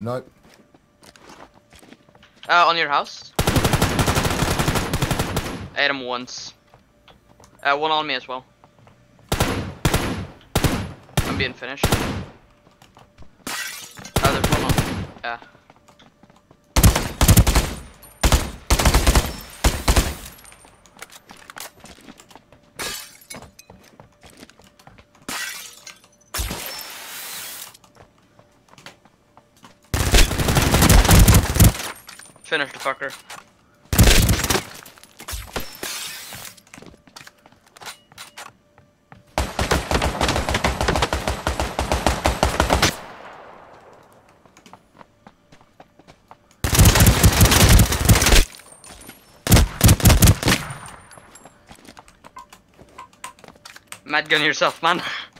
Nope. Uh, on your house. I hit him once. Uh, one on me as well. I'm being finished. Oh, there's one on. Yeah. Finish the fucker. Mad gun yourself, man.